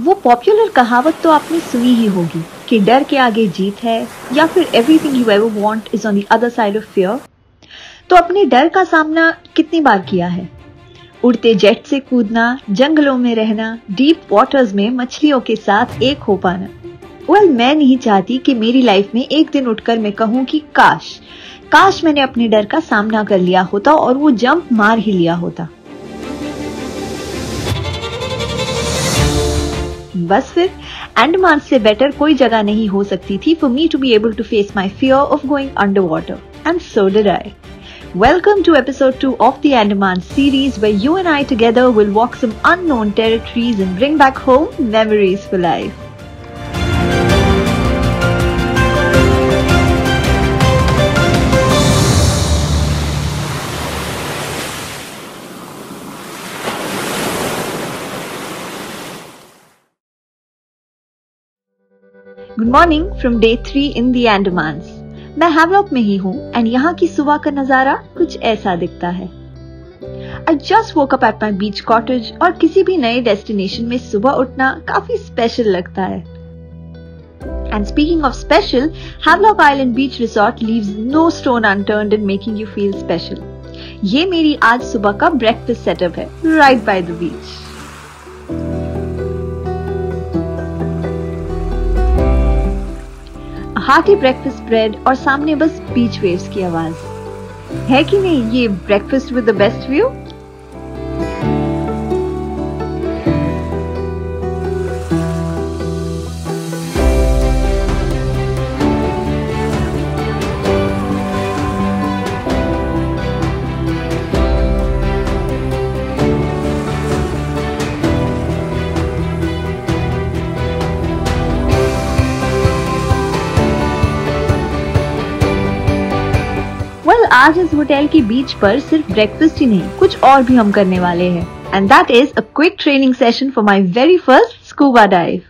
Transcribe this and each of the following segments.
वो पॉपुलर कहावत तो आपने सुनी ही होगी कि डर के आगे जीत है या फिर everything you ever want is on the other side of fear तो अपने डर का सामना कितनी बार किया है? उड़ते जेट से कूदना जंगलों में रहना डीप वाटर्स में मछलियों के साथ एक हो पाना। वेल well, मैं नहीं चाहती कि मेरी लाइफ में एक दिन उठकर मैं कहूँ कि काश काश मैंने अपने डर का सामना कर लिया होता और वो जंप मार ही लिया होता। बस फिर अंडमान से बेटर कोई जगह नहीं हो सकती थी for me to be able to face my fear of going under water and so did I Welcome to episode 2 of the Andaman series where you and I together will walk some unknown territories and bring back home memories for life. Good morning from day three in the Andamans मैं हैवलॉक में ही हूँ and यहाँ की सुबह का नज़ारा कुछ ऐसा दिखता है। I just woke up at my beach cottage और किसी भी नए डेस्टिनेशन में सुबह उठना काफ़ी स्पेशल लगता है। And speaking of special Havelock island beach resort leaves no stone unturned in making you feel special ये मेरी आज सुबह का ब्रेकफास्ट सेटअप है right by the beach hearty breakfast bread और सामने बस बीच वेव्स की आवाज़। है कि नहीं ये breakfast with the best view आज इस होटल के बीच पर सिर्फ़ ब्रेकफास्ट ही नहीं, कुछ और भी हम करने वाले हैं। And that is a quick training session for my very first scuba dive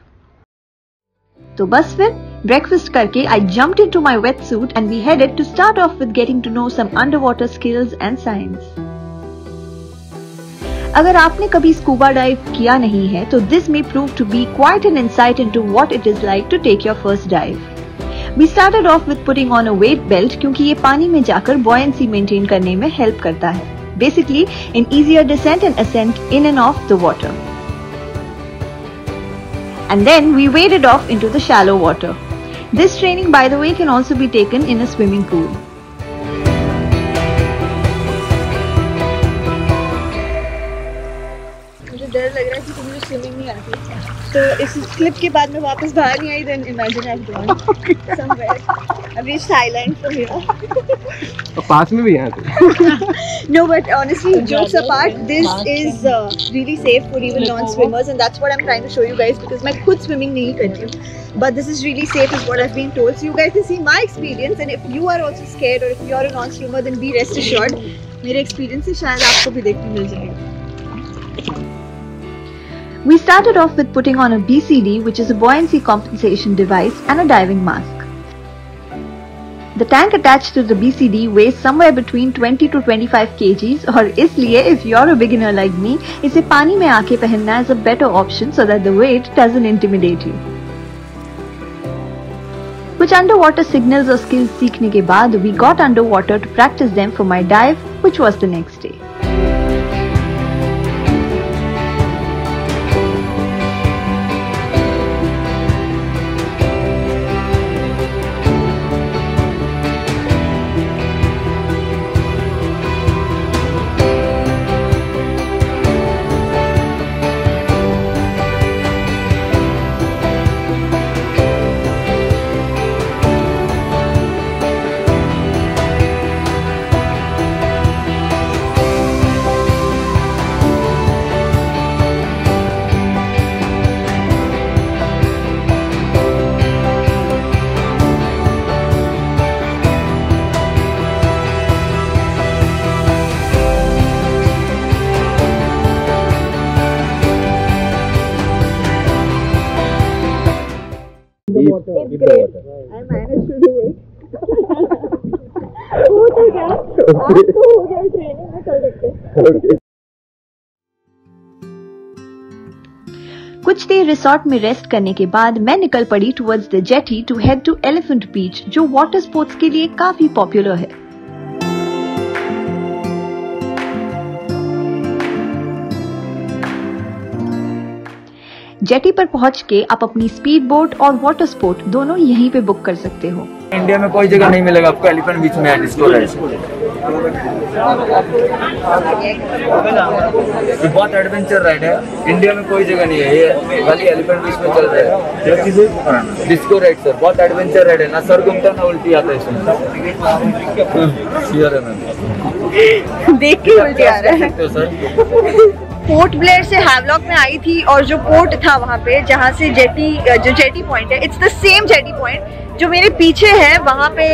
तो बस फिर ब्रेकफास्ट करके I jumped into my wet suit and we headed to start off with getting to know some under water skills and science अगर आपने कभी scuba dive किया नहीं है तो this may prove to be quite an insight into what it is like to take your first dive We started off with putting on a weight belt क्योंकि ये पानी में जाकर buoyancy maintain करने में help करता है basically an easier descent and ascent in and off the water. And then we waded off into the shallow water. This training by the way can also be taken in a swimming pool. मुझे डर लग रहा है कि मुझे swimming नहीं आती तो इस क्लिप के बाद मैं वापस बाहर नहीं आई then imagine I gone somewhere I reached Thailand from here पास में भी यहाँ पे। No but honestly jokes apart this is really safe for even non swimmers and that's what I am trying to show you guys because मैं खुद swimming नहीं करती हूँ। But this is really safe is what I've been told. So you guys can see my experience and if you are also scared or if you are a non-swimmer then be rest assured मेरे experience से शायद आपको भी देखने मिल जाएगा। We started off with putting on a BCD, which is a buoyancy compensation device, and a diving mask. The tank attached to the BCD weighs somewhere between 20 to 25 kgs और इसलिए if you're a beginner like me, इसे पानी में आके पहनना is a better option so that the weight doesn't intimidate you. कुछ underwater signals और skills सीखने के बाद we got underwater to practice them for my dive, which was the next day. It's great. I managed to do it. हो तो गया। आज तो हो गया ट्रेनिंग में कर देखते कुछ देर रिसोर्ट में रेस्ट करने के बाद मैं निकल पड़ी towards the jetty to head to elephant beach जो वाटर स्पोर्ट्स के लिए काफ़ी पॉपुलर है। जेटी पर पहुँच के आप अपनी स्पीड बोट और वाटर स्पोर्ट दोनों यहीं पे बुक कर सकते हो। इंडिया में कोई जगह नहीं मिलेगा आपको एलिफेंट बीच में ये बहुत एडवेंचर राइड है। इंडिया में कोई जगह नहीं है ये खाली एलिफेंट बीच में चल रहा है। डिस्को राइड सर बहुत एडवेंचर राइड है। ना सर घूमता ना उल्टी आता है इसमें। Sure है। मैम देख के उल्टी आ रहा है। पोर्ट ब्लेयर से हैवलॉक में आई थी और जो पोर्ट था वहाँ पे जहाँ से जेटी जो जेटी पॉइंट है it's the same jetty point जो मेरे पीछे है वहाँ पे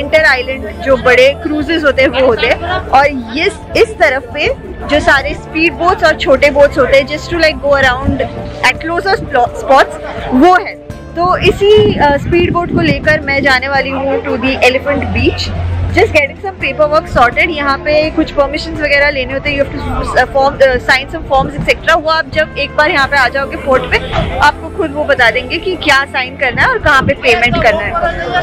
इंटर आइलैंड जो बड़े क्रूजेस होते हैं वो होते हैं। और इस इस तरफ़ पे जो सारे स्पीड बोट्स और छोटे बोट्स होते हैं just to like go around at closer spots वो है। तो इसी स्पीड बोट को लेकर मैं जाने वाली हूँ to the elephant beach just getting some paper work sorted यहाँ पे कुछ परमिशन वगैरह लेने होते हैं you sign some forms etcetera आप जब एक बार यहाँ पे आ जाओगे पोर्ट पे, आपको खुद वो बता देंगे कि क्या साइन करना है और कहाँ पे पेमेंट करना है।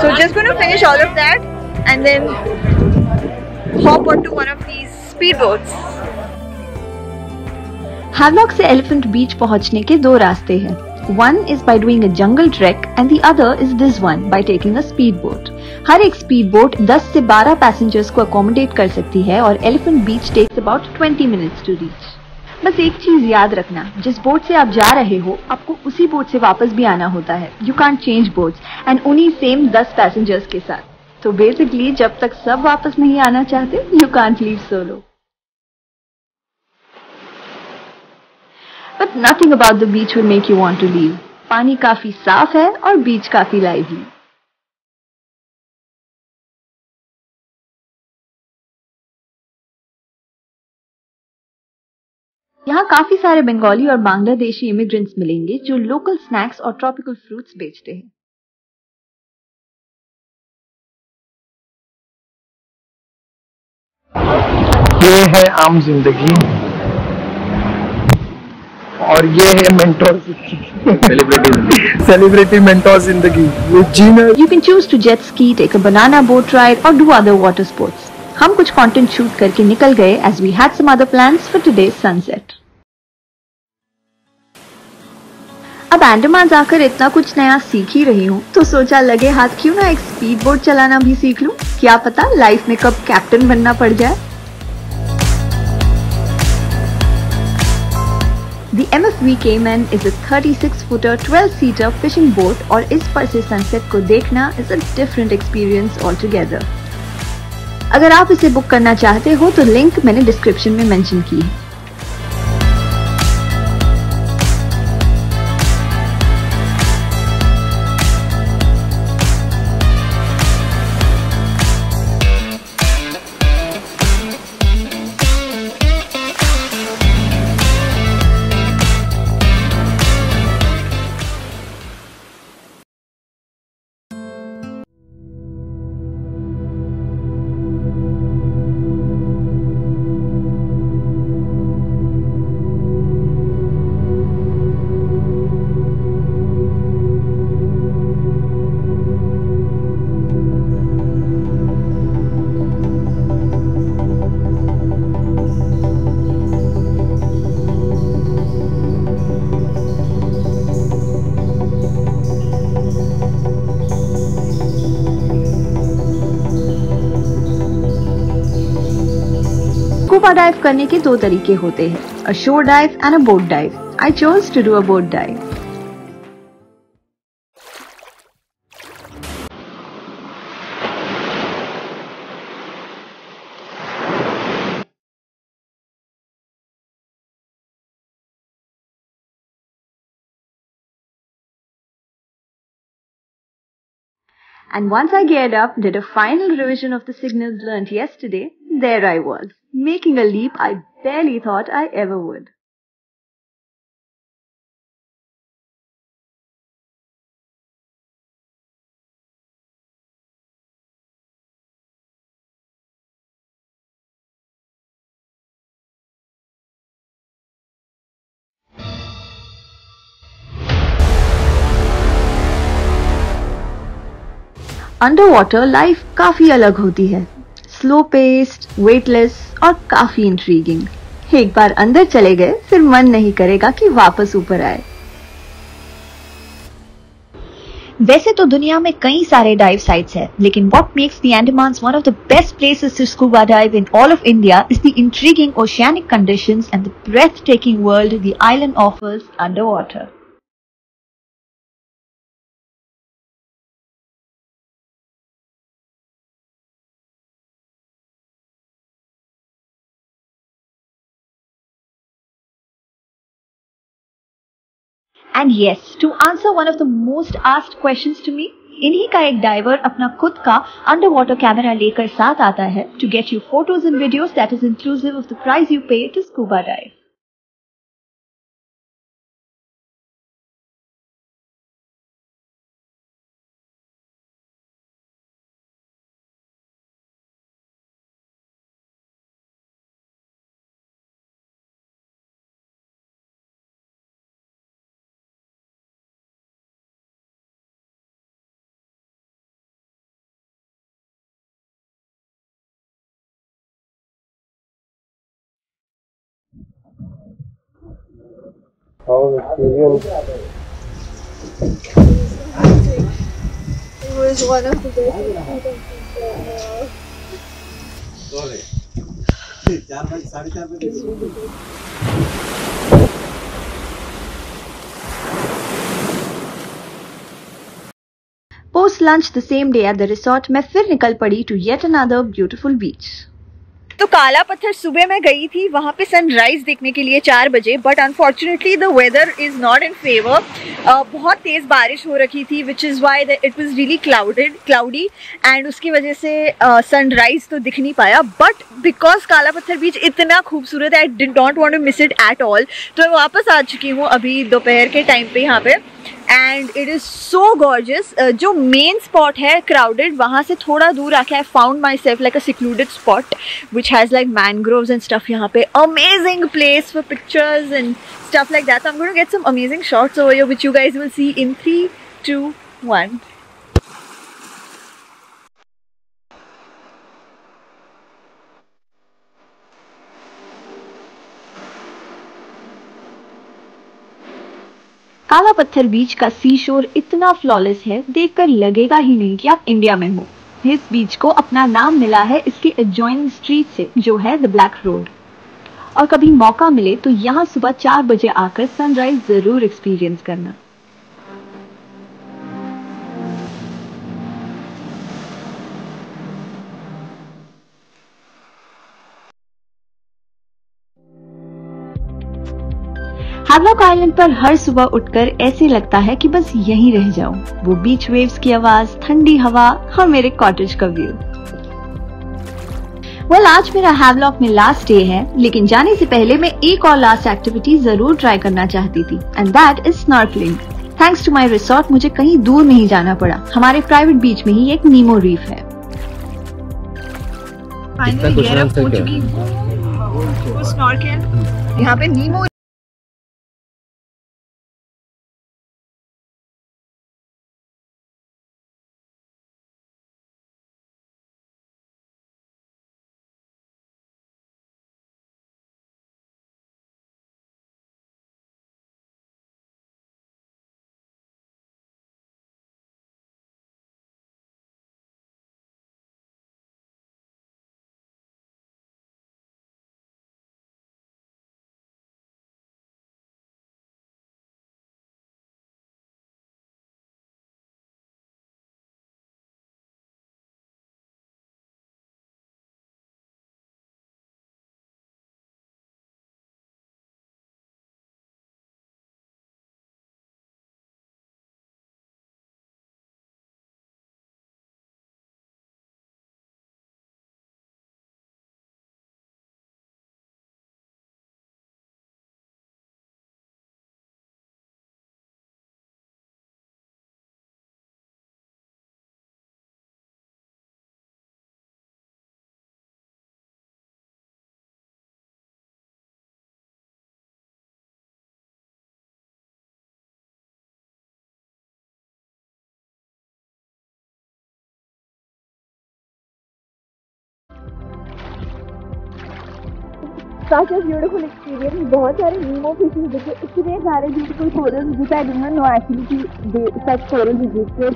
So just to finish all of that and then hop on to one of these speed boats से एलिफेंट बीच पहुँचने के दो रास्ते हैं। Is by doing a jungle track and the other is this one by taking a speed boat हर एक boat 10 से 12 passengers को अकोमोडेट कर सकती है और elephant beach takes about 20 minutes to reach बस एक चीज़ याद रखना, जिस बोट से आप जा रहे हो, आपको उसी बोट से वापस भी आना होता है। You can't change boats and उन्हीं सेम 10 पैसेंजर्स के साथ। तो बेसिकली जब तक सब वापस नहीं आना चाहते you can't leave solo But nothing about the beach will make you want to leave. पानी काफ़ी साफ़ है और बीच काफ़ी लाइवली यहाँ काफ़ी सारे बंगाली और बांग्लादेशी इमिग्रेंट्स मिलेंगे जो लोकल स्नैक्स और ट्रॉपिकल फ्रूट्स बेचते हैं। ये है आम ज़िंदगी। और ये है मेंटोर सेलिब्रिटी सेलिब्रिटी मेंटोर ज़िंदगी। ये जीना You can choose to jet ski, take a banana boat ride or do other water sports. हम कुछ कंटेंट शूट करके निकल गए as we had some other plans for today's sunset. अब अंडमान जाकर इतना कुछ नया सीख ही रही हूँ तो सोचा लगे हाथ क्यों ना एक स्पीड बोट चलाना भी सीख लूँ? क्या पता लाइफ में कब कैप्टन बनना पड़ जाए? The MFV Cayman is a 36-footer 12-seater fishing boat और इस पर से सनसेट को देखना is a different experience altogether. अगर आप इसे बुक करना चाहते हो तो लिंक मैंने डिस्क्रिप्शन में मेंशन की है डाइव करने के दो तरीके होते हैं a shore dive and a boat dive I chose to do a boat dive And once I geared up, did a final revision of the signals learnt yesterday, There I was, making a leap I barely thought I ever would. Underwater life life काफ़ी अलग होती है slow paced weightless और काफ़ी intriguing एक बार अंदर चले गए फिर मन नहीं करेगा कि वापस ऊपर आए। वैसे तो दुनिया में कई सारे डाइव साइट्स हैं, लेकिन what makes the Andaman one of the best places to scuba dive in all of India is the intriguing oceanic conditions and the breath taking world the island offers under water And yes, to answer one of the most asked questions to me, इन्हीं का एक diver अपना खुद का underwater camera लेकर साथ आता है to get you photos and videos that is inclusive of the price you pay to scuba dive How experience? It was one of the best experiences. Post lunch the same day at the resort मैं फिर निकल पड़ी to yet another beautiful beach तो काला पत्थर सुबह मैं गई थी वहाँ पे सनराइज देखने के लिए चार बजे but unfortunately the weather is not in favour बहुत तेज़ बारिश हो रखी थी which is why it was really clouded cloudy and उसकी वजह से सनराइज uh, तो दिख नहीं पाया. बट बिकॉज़ काला पत्थर बीच इतना खूबसूरत है I did not want to miss it at all तो मैं वापस आ चुकी हूँ अभी दोपहर के टाइम पे यहाँ पे. And it is so gorgeous जो मेन स्पॉट है क्राउडेड वहाँ से थोड़ा दूर आके I found myself like a secluded spot which has like mangroves and stuff यहाँ पे. Amazing place for pictures and stuff like that I'm going to get some amazing shots over which you guys will see in 3, 2, 1. काला पत्थर बीच का सी शोर इतना flawless है, देखकर लगेगा ही नहीं कि आप इंडिया में हो। इस बीच को अपना नाम मिला है इसके एडजॉइन स्ट्रीट से, जो है द ब्लैक रोड और कभी मौका मिले तो यहाँ सुबह चार बजे आकर सनराइज ज़रूर एक्सपीरियंस करना। हैवलॉक आइलैंड पर हर सुबह उठकर ऐसे लगता है कि बस यहीं रह जाऊँ। वो बीच वेव्स की आवाज़ ठंडी हवा और मेरे कॉटेज का व्यू वेल well, आज मेरा हैवलॉक में लास्ट डे है लेकिन जाने से पहले मैं एक और लास्ट एक्टिविटी ज़रूर ट्राई करना चाहती थी and that is snorkelling thanks to my resort मुझे कहीं दूर नहीं जाना पड़ा। हमारे प्राइवेट बीच में ही एक नीमो रीफ है। यहाँ पे नीमो काफ़ी ब्यूटीफुल एक्सपीरियंस बहुत सारे न्यू फीचर्स देखे इतने सारे ब्यूटीफुल फ़ोटोज़ जिसे आई डोंट नो एक्चुअली की सच फ़ोटोज़ देखे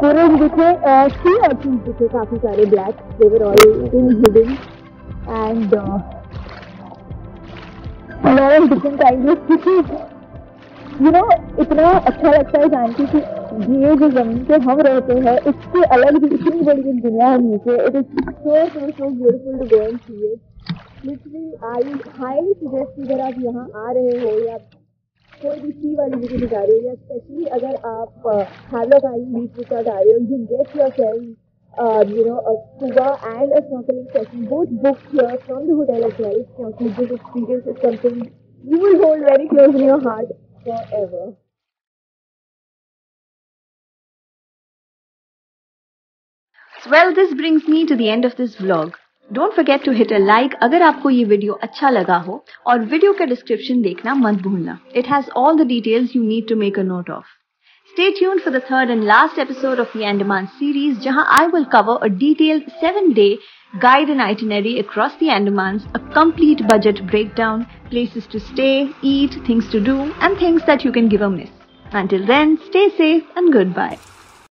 कोरेज देखे सी ऑप्शन देखे काफ़ी सारे black they were all in and different time क्योंकि यू नो इतना अच्छा लगता है जानते कि ये जो ज़मीन पे हम रहते हैं, इससे अलग भी इतनी बड़ी दुनिया है नीचे it is so so so beautiful to go and see it literally I highly suggest अगर आप यहाँ आ रहे हो या कोई भी सी वाली जगह जा रहे हो या स्पेशली अगर आप हेलोक आई बीच के साथ आ रहे हो you get your friend you know सुबह and a snorkelling session both book your from the hotel of wells क्योंकि this experience is something you will hold very close in your heart forever Well, this brings me to the end of this vlog. Don't forget to hit a like अगर आपको ये video अच्छा लगा हो और video का description देखना मत भूलना It has all the details you need to make a note of. Stay tuned for the third and last episode of the Andaman series जहाँ I will cover a detailed 7-day guide and itinerary across the Andamans, a complete budget breakdown, places to stay, eat, things to do and things that you can give a miss. Until then, stay safe and goodbye.